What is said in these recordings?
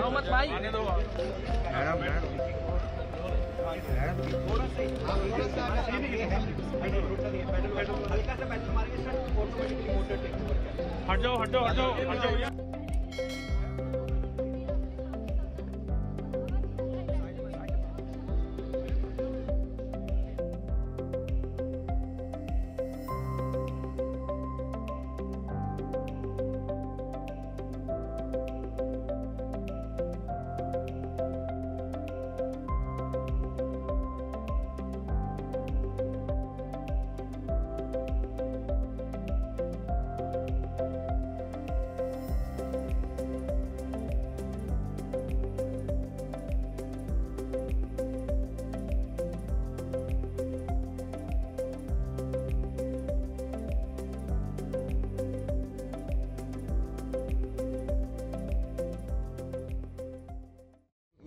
मोहम्मद भाई। हट जाओ हट जाओ हट। जाओ हट जाओ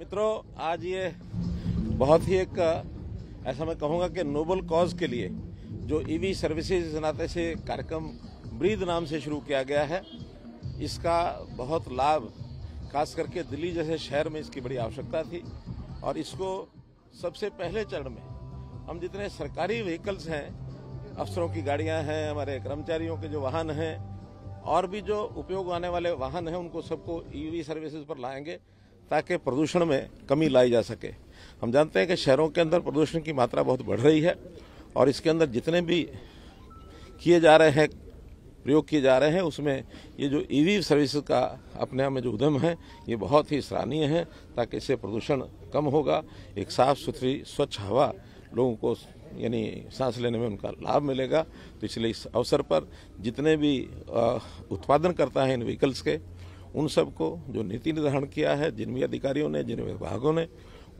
मित्रों, आज ये बहुत ही एक, ऐसा मैं कहूँगा कि नोबल कॉज के लिए जो ईवी सर्विसेज़ नाते से कार्यक्रम ब्रीद नाम से शुरू किया गया है, इसका बहुत लाभ, खास करके दिल्ली जैसे शहर में इसकी बड़ी आवश्यकता थी। और इसको सबसे पहले चरण में हम जितने सरकारी व्हीकल्स हैं, अफसरों की गाड़ियाँ हैं, हमारे कर्मचारियों के जो वाहन हैं, और भी जो उपयोग आने वाले वाहन हैं, उनको सबको ईवी सर्विसेज़ पर लाएँगे। ताकि प्रदूषण में कमी लाई जा सके। हम जानते हैं कि शहरों के अंदर प्रदूषण की मात्रा बहुत बढ़ रही है और इसके अंदर जितने भी किए जा रहे हैं, प्रयोग किए जा रहे हैं, उसमें ये जो ईवी सर्विसेज़ का अपने आप में जो उद्यम है, ये बहुत ही सराहनीय है ताकि इससे प्रदूषण कम होगा। एक साफ़ सुथरी, स्वच्छ हवा लोगों को यानी सांस लेने में उनका लाभ मिलेगा। तो इसलिए इस अवसर पर जितने भी उत्पादन करता है इन व्हीकल्स के उन सबको जो नीति निर्धारण किया है जिन भी अधिकारियों ने जिन विभागों ने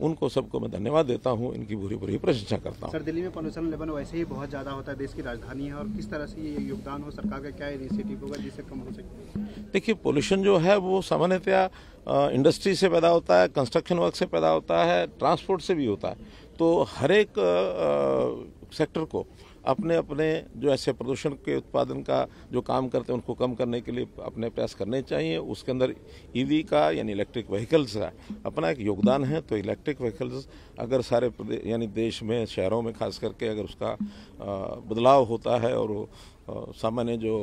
उनको सबको मैं धन्यवाद देता हूँ इनकी बुरी बुरी प्रशंसा करता हूँ। सर दिल्ली में पॉल्यूशन लेवल वैसे ही बहुत ज़्यादा होता है देश की राजधानी है और किस तरह से ये योगदान हो सरकार का क्या इनिशिएटिव होगा जिससे कम हो सके? देखिए पोल्यूशन जो है वो सामान्यतया इंडस्ट्री से पैदा होता है कंस्ट्रक्शन वर्क से पैदा होता है ट्रांसपोर्ट से भी होता है। तो हर एक सेक्टर को अपने अपने जो ऐसे प्रदूषण के उत्पादन का जो काम करते हैं, उनको कम करने के लिए अपने प्रयास करने चाहिए। उसके अंदर ईवी का, यानी इलेक्ट्रिक व्हीकल्स का अपना एक योगदान है। तो इलेक्ट्रिक व्हीकल्स अगर सारे यानी देश में, शहरों में खास करके अगर उसका बदलाव होता है और सामान्य जो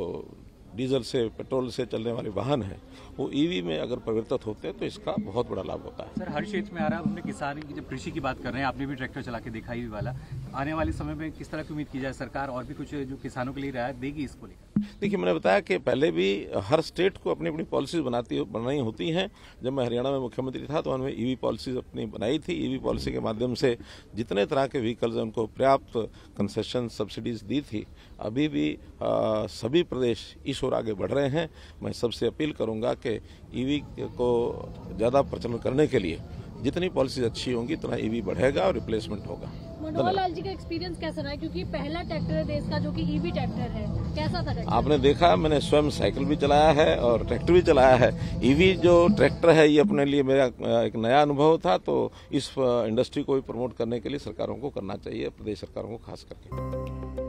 डीजल से पेट्रोल से चलने वाले वाहन हैं वो ईवी में अगर परिवर्तित होते हैं तो इसका बहुत बड़ा लाभ होता है। सर हर क्षेत्र में आ रहा है हमने किसान की जब कृषि की बात कर रहे हैं आपने भी ट्रैक्टर चला के दिखाई भी वाला आने वाले समय में किस तरह की उम्मीद की जाए सरकार और भी कुछ जो किसानों के लिए राहत देगी इसको लेकर? देखिए मैंने बताया कि पहले भी हर स्टेट को अपनी अपनी पॉलिसीज़ बनाती बनाई होती हैं। जब मैं हरियाणा में मुख्यमंत्री था तो उन्होंने ईवी पॉलिसीज़ अपनी बनाई थी। ईवी पॉलिसी के माध्यम से जितने तरह के व्हीकल्स हैं उनको पर्याप्त कंसेशन सब्सिडीज दी थी। अभी भी आ, सभी प्रदेश इस ओर आगे बढ़ रहे हैं। मैं सबसे अपील करूँगा कि ईवी को ज़्यादा प्रचलन करने के लिए जितनी पॉलिसीज़ अच्छी होंगी उतना ईवी बढ़ेगा और रिप्लेसमेंट होगा। जी का एक्सपीरियंस कैसा रहा? क्योंकि पहला ट्रैक्टर है देश का जो कि ईवी ट्रैक्टर है। कैसा था ट्रैक्टर आपने देखा मैंने स्वयं साइकिल भी चलाया है और ट्रैक्टर भी चलाया है। ईवी जो ट्रैक्टर है ये अपने लिए मेरा एक नया अनुभव था तो इस इंडस्ट्री को भी प्रमोट करने के लिए सरकारों को करना चाहिए प्रदेश सरकारों को खास करके।